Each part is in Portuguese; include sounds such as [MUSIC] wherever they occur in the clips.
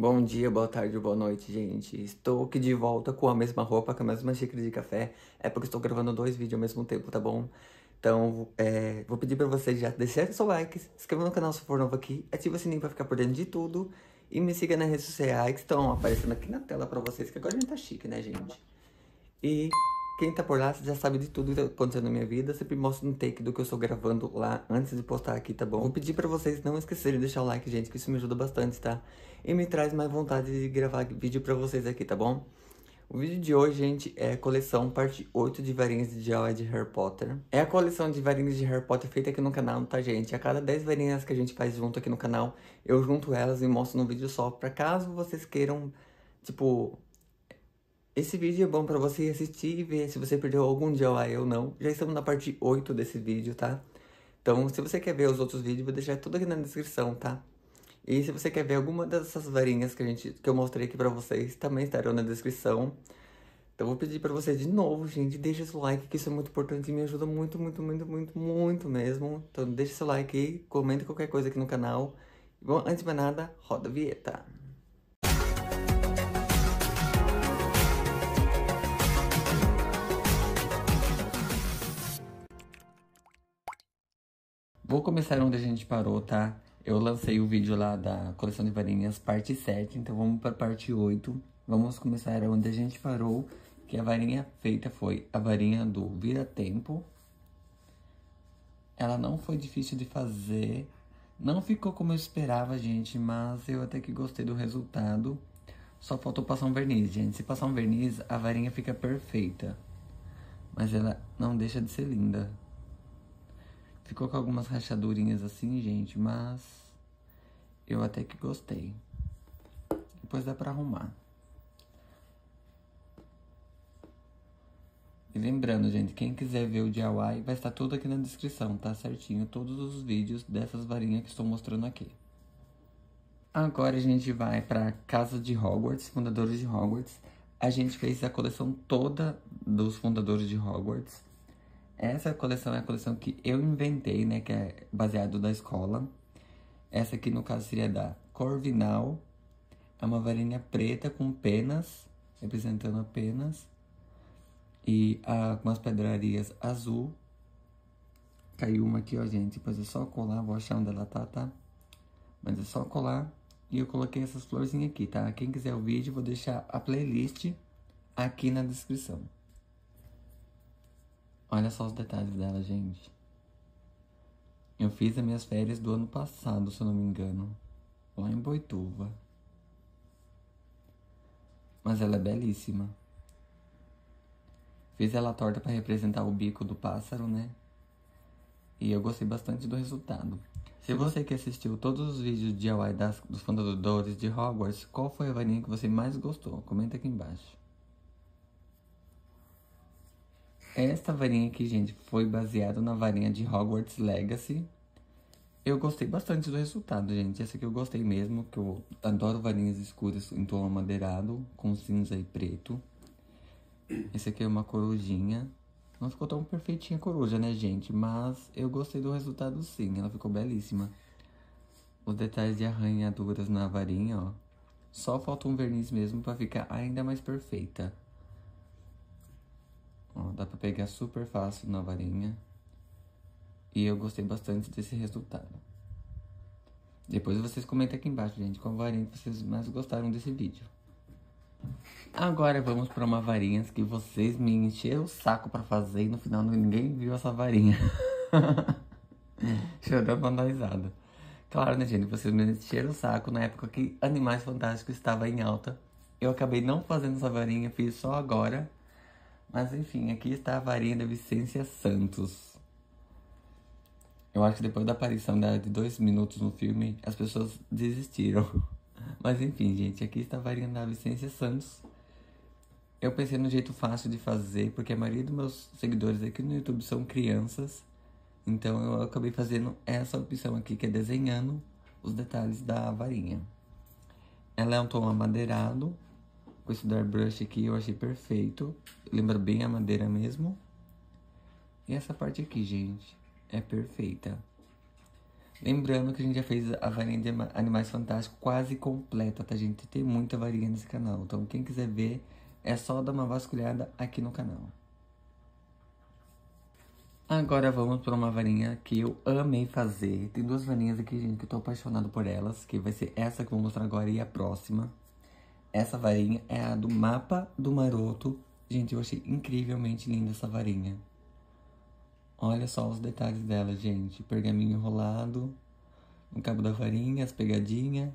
Bom dia, boa tarde, boa noite, gente. Estou aqui de volta com a mesma roupa, com a mesma xícara de café. É porque estou gravando dois vídeos ao mesmo tempo, tá bom? Então, é, vou pedir pra vocês já deixarem seu like, se inscrevam no canal se for novo aqui, ativa o sininho pra ficar por dentro de tudo e me siga nas redes sociais que estão aparecendo aqui na tela pra vocês, que agora a gente tá chique, né, gente? E quem tá por lá já sabe de tudo que tá acontecendo na minha vida. Sempre mostro um take do que eu estou gravando lá antes de postar aqui, tá bom? Vou pedir pra vocês não esquecerem de deixar o like, gente, que isso me ajuda bastante, tá? E me traz mais vontade de gravar vídeo pra vocês aqui, tá bom? O vídeo de hoje, gente, é a coleção parte 8 de varinhas de gel de Harry Potter. É a coleção de varinhas de Harry Potter feita aqui no canal, tá, gente? A cada 10 varinhas que a gente faz junto aqui no canal, eu junto elas e mostro no vídeo só. Pra caso vocês queiram, tipo, esse vídeo é bom pra você assistir e ver se você perdeu algum DIY ou não. Já estamos na parte 8 desse vídeo, tá? Então, se você quer ver os outros vídeos, vou deixar tudo aqui na descrição, tá? E se você quer ver alguma dessas varinhas que, a gente, que eu mostrei aqui pra vocês, também estarão na descrição. Então, vou pedir pra vocês de novo, gente, deixa seu like, que isso é muito importante e me ajuda muito, muito, muito, muito, muito mesmo. Então, deixa seu like aí, comenta qualquer coisa aqui no canal. Bom, antes de mais nada, roda a vinheta. Vou começar onde a gente parou, tá? Eu lancei o vídeo lá da coleção de varinhas, parte 7, então vamos para parte 8. Vamos começar onde a gente parou, que a varinha feita foi a varinha do vira-tempo. Ela não foi difícil de fazer, não ficou como eu esperava, gente, mas eu até que gostei do resultado. Só faltou passar um verniz, gente. Se passar um verniz, a varinha fica perfeita. Mas ela não deixa de ser linda. Ficou com algumas rachadurinhas assim, gente, mas eu até que gostei. Depois dá pra arrumar. E lembrando, gente, quem quiser ver o DIY, vai estar tudo aqui na descrição, tá certinho? Todos os vídeos dessas varinhas que estou mostrando aqui. Agora a gente vai pra Casa de Hogwarts, Fundadores de Hogwarts. A gente fez a coleção toda dos Fundadores de Hogwarts. Essa coleção é a coleção que eu inventei, né? Que é baseado da escola. Essa aqui, no caso, seria da Corvinal. É uma varinha preta com penas, representando penas. E algumas pedrarias azul. Caiu uma aqui, ó, gente. Depois é só colar. Vou achar onde ela tá, tá? Mas é só colar. E eu coloquei essas florzinhas aqui, tá? Quem quiser o vídeo, vou deixar a playlist aqui na descrição. Olha só os detalhes dela, gente. Eu fiz as minhas férias do ano passado, se eu não me engano. Lá em Boituva. Mas ela é belíssima. Fiz ela torta para representar o bico do pássaro, né? E eu gostei bastante do resultado. Se você que assistiu todos os vídeos de DIY das, dos fundadores de Hogwarts, qual foi a varinha que você mais gostou? Comenta aqui embaixo. Esta varinha aqui, gente, foi baseada na varinha de Hogwarts Legacy. Eu gostei bastante do resultado, gente. Essa aqui eu gostei mesmo, que eu adoro varinhas escuras em tom amadeirado, com cinza e preto. Esse aqui é uma corujinha. Não ficou tão perfeitinha a coruja, né, gente? Mas eu gostei do resultado sim, ela ficou belíssima. Os detalhes de arranhaduras na varinha, ó. Só falta um verniz mesmo pra ficar ainda mais perfeita. Ó, dá pra pegar super fácil na varinha. E eu gostei bastante desse resultado. Depois vocês comentem aqui embaixo, gente, qual varinha vocês mais gostaram desse vídeo. Agora vamos para uma varinha que vocês me encheram o saco para fazer e no final ninguém viu essa varinha. [LAUGHS] Chorando pra dar risada. Claro, né, gente? Vocês me encheram o saco na época que Animais Fantásticos estava em alta. Eu acabei não fazendo essa varinha, fiz só agora. Mas enfim, aqui está a varinha da Vicência Santos. Eu acho que depois da aparição dela de dois minutos no filme, as pessoas desistiram. [LAUGHS] Mas enfim, gente, aqui está a varinha da Vicência Santos. Eu pensei no jeito fácil de fazer, porque a maioria dos meus seguidores aqui no YouTube são crianças. Então eu acabei fazendo essa opção aqui, que é desenhando os detalhes da varinha. Ela é um tom amadeirado, com esse Dark Brush aqui eu achei perfeito. Lembra bem a madeira mesmo. E essa parte aqui, gente, é perfeita. Lembrando que a gente já fez a varinha de Animais Fantásticos quase completa, tá, gente? Tem muita varinha nesse canal. Então, quem quiser ver, é só dar uma vasculhada aqui no canal. Agora vamos para uma varinha que eu amei fazer. Tem duas varinhas aqui, gente, que eu tô apaixonado por elas. Que vai ser essa que eu vou mostrar agora e a próxima. Essa varinha é a do mapa do maroto. Gente, eu achei incrivelmente linda essa varinha. Olha só os detalhes dela, gente. Pergaminho enrolado no cabo da varinha, as pegadinhas.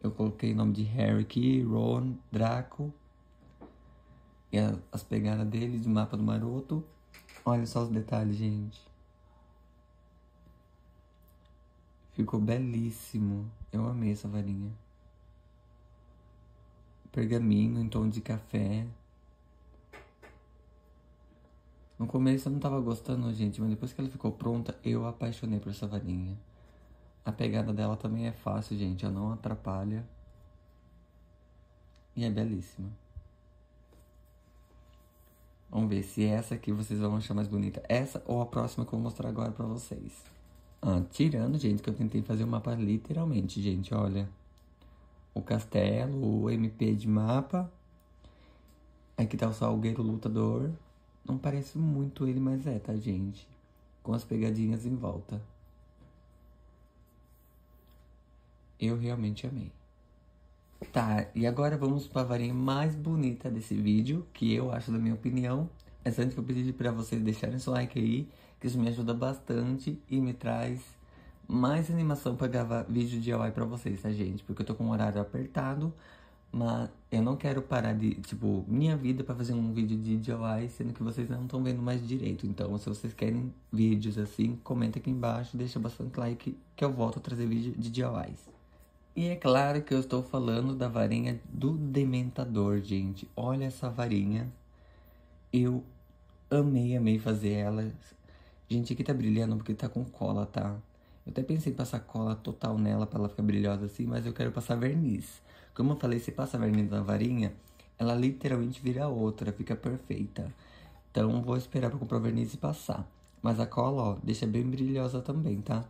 Eu coloquei o nome de Harry aqui, Ron, Draco. E a, as pegadas dele de mapa do maroto. Olha só os detalhes, gente. Ficou belíssimo. Eu amei essa varinha. Pergaminho em tom de café. No começo eu não tava gostando, gente, mas depois que ela ficou pronta, eu apaixonei por essa varinha. A pegada dela também é fácil, gente, ela não atrapalha. E é belíssima. Vamos ver se essa aqui vocês vão achar mais bonita. Essa ou a próxima que eu vou mostrar agora pra vocês. Ah, tirando, gente, que eu tentei fazer o mapa literalmente, gente, olha. O castelo, o MP de mapa. Aqui tá o salgueiro lutador. Não parece muito ele, mas é, tá, gente? Com as pegadinhas em volta. Eu realmente amei. Tá, e agora vamos para a varinha mais bonita desse vídeo, que eu acho da minha opinião. Mas antes que eu pedir para vocês deixarem seu like aí, que isso me ajuda bastante e me traz mais animação para gravar vídeo de DIY para vocês, tá, gente? Porque eu tô com um horário apertado, mas eu não quero parar de, tipo, minha vida para fazer um vídeo de DIY, sendo que vocês não estão vendo mais direito. Então, se vocês querem vídeos assim, comenta aqui embaixo, deixa bastante like que eu volto a trazer vídeo de DIYs. E é claro que eu estou falando da varinha do Dementador, gente. Olha essa varinha. Eu amei, amei fazer ela. Gente, aqui tá brilhando porque tá com cola, tá? Eu até pensei em passar cola total nela pra ela ficar brilhosa assim, mas eu quero passar verniz. Como eu falei, se passa verniz na varinha, ela literalmente vira outra, fica perfeita. Então vou esperar pra comprar verniz e passar. Mas a cola, ó, deixa bem brilhosa também, tá?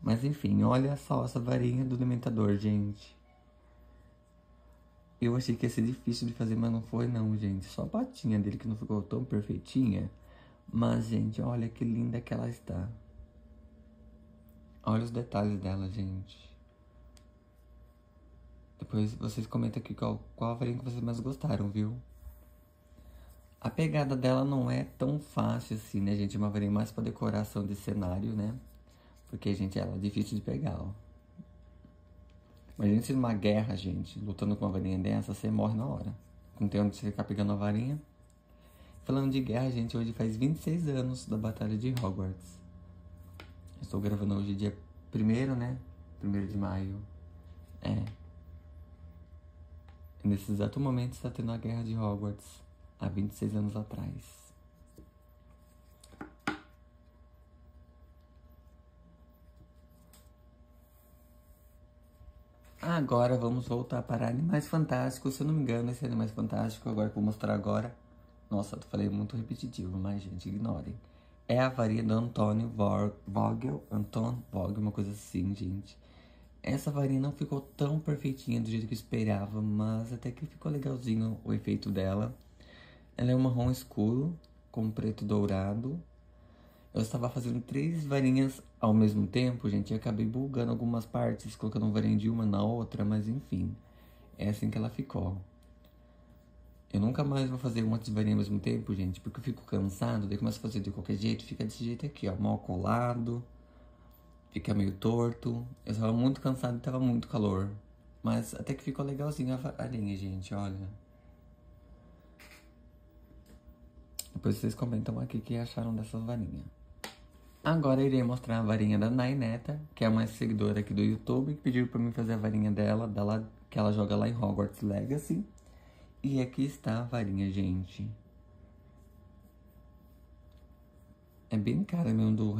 Mas enfim, olha só essa varinha do dementador, gente. Eu achei que ia ser difícil de fazer, mas não foi não, gente. Só a patinha dele que não ficou tão perfeitinha. Mas, gente, olha que linda que ela está. Olha os detalhes dela, gente. Depois vocês comentam aqui qual, qual a varinha que vocês mais gostaram, viu? A pegada dela não é tão fácil assim, né, gente? É uma varinha mais pra decoração de cenário, né? Porque, gente, ela é difícil de pegar, ó. Imagina se numa guerra, gente, lutando com uma varinha dessa, você morre na hora. Não tem onde você ficar pegando a varinha. Falando de guerra, gente, hoje faz 26 anos da Batalha de Hogwarts. Estou gravando hoje dia 1 né? 1 de maio. É. Nesse exato momento está tendo a guerra de Hogwarts, há 26 anos atrás. Agora vamos voltar para Animais Fantásticos. Se eu não me engano, esse Animais Fantástico agora que eu vou mostrar agora. Nossa, eu falei muito repetitivo, mas gente, ignorem. É a varinha do Antônio Vogel, Anton Vogel, uma coisa assim, gente. Essa varinha não ficou tão perfeitinha do jeito que eu esperava, mas até que ficou legalzinho o efeito dela. Ela é um marrom escuro, com preto dourado. Eu estava fazendo três varinhas ao mesmo tempo, gente, e acabei bugando algumas partes, colocando um varinha de uma na outra, mas enfim, é assim que ela ficou. Eu nunca mais vou fazer uma varinha ao mesmo tempo, gente, porque eu fico cansado, daí começo a fazer de qualquer jeito, fica desse jeito aqui, ó, mal colado, fica meio torto. Eu estava muito cansado e tava muito calor, mas até que ficou legalzinho a varinha, gente, olha. Depois vocês comentam aqui o que acharam dessa varinha. Agora irei mostrar a varinha da Naineta, que é uma seguidora aqui do YouTube, que pediu pra mim fazer a varinha dela, dela, que ela joga lá em Hogwarts Legacy. E aqui está a varinha, gente. É bem cara mesmo do,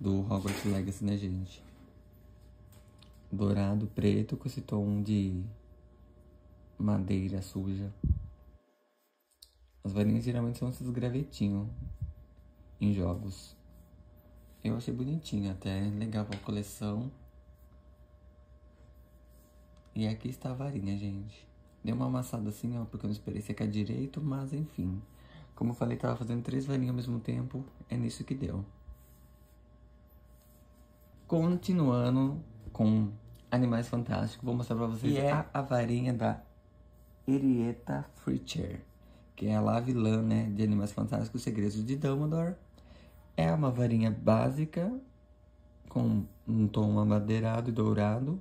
do Hogwarts Legacy, né, gente? Dourado, preto, com esse tom de madeira suja. As varinhas geralmente são esses gravetinhos em jogos. Eu achei bonitinho até, legal pra coleção. E aqui está a varinha, gente. Deu uma amassada assim, ó, porque eu não esperei secar direito, mas enfim. Como eu falei, tava fazendo três varinhas ao mesmo tempo, é nisso que deu. Continuando com Animais Fantásticos, vou mostrar pra vocês e é a, a varinha da Henrietta Fritcher, que é a vilã, né, de Animais Fantásticos, Segredos de Dumbledore. É uma varinha básica, com um tom amadeirado e dourado,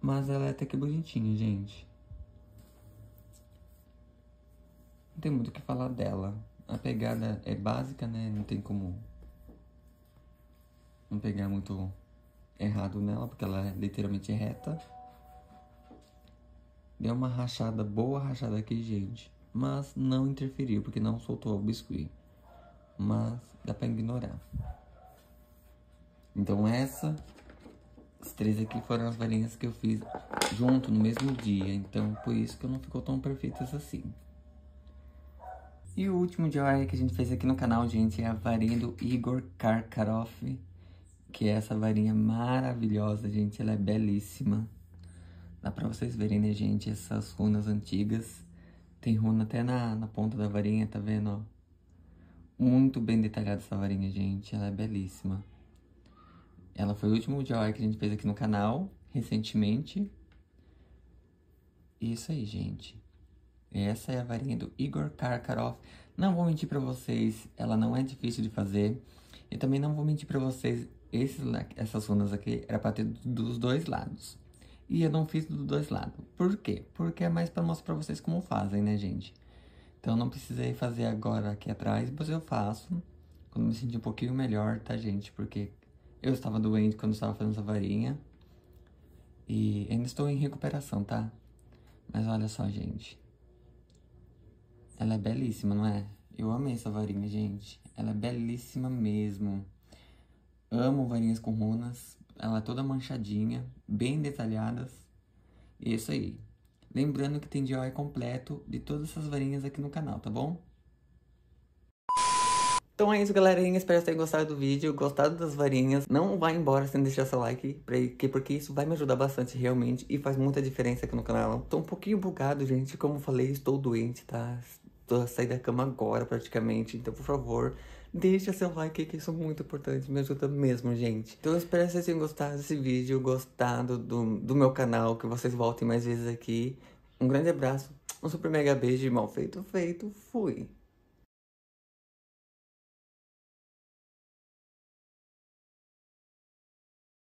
mas ela é até que bonitinha, gente. Não tem muito o que falar dela. A pegada é básica, né? Não tem como não pegar muito errado nela, porque ela é literalmente reta. Deu uma rachada, boa rachada aqui, gente. Mas não interferiu, porque não soltou o biscuit. Mas dá pra ignorar. Então essa, as três aqui foram as varinhas que eu fiz junto no mesmo dia. Então por isso que não ficou tão perfeitas assim. E o último DIY que a gente fez aqui no canal, gente, é a varinha do Igor Karkaroff. Que é essa varinha maravilhosa, gente. Ela é belíssima. Dá pra vocês verem, né, gente, essas runas antigas. Tem runa até na, na ponta da varinha, tá vendo, ó? Muito bem detalhada essa varinha, gente. Ela é belíssima. Ela foi o último DIY que a gente fez aqui no canal, recentemente. Isso aí, gente. Essa é a varinha do Igor Karkaroff. Não vou mentir pra vocês, ela não é difícil de fazer. E também não vou mentir pra vocês, esses, essas runas aqui era pra ter dos dois lados. E eu não fiz dos dois lados. Por quê? Porque é mais pra mostrar pra vocês como fazem, né, gente? Então não precisei fazer agora aqui atrás, mas eu faço quando me sentir um pouquinho melhor, tá, gente? Porque eu estava doente quando estava fazendo essa varinha. E ainda estou em recuperação, tá? Mas olha só, gente. Ela é belíssima, não é? Eu amei essa varinha, gente. Ela é belíssima mesmo. Amo varinhas com runas. Ela é toda manchadinha, bem detalhadas. E é isso aí. Lembrando que tem DIY completo de todas essas varinhas aqui no canal, tá bom? Então é isso, galerinha. Espero que tenham gostado do vídeo, gostado das varinhas. Não vá embora sem deixar seu like, porque isso vai me ajudar bastante realmente e faz muita diferença aqui no canal. Tô um pouquinho bugado, gente. Como falei, estou doente, tá? Tô a sair da cama agora, praticamente. Então, por favor, deixa seu like, que isso é muito importante. Me ajuda mesmo, gente. Então, eu espero que vocês tenham gostado desse vídeo, gostado do, do meu canal, que vocês voltem mais vezes aqui. Um grande abraço, um super mega beijo e mal feito, feito, fui!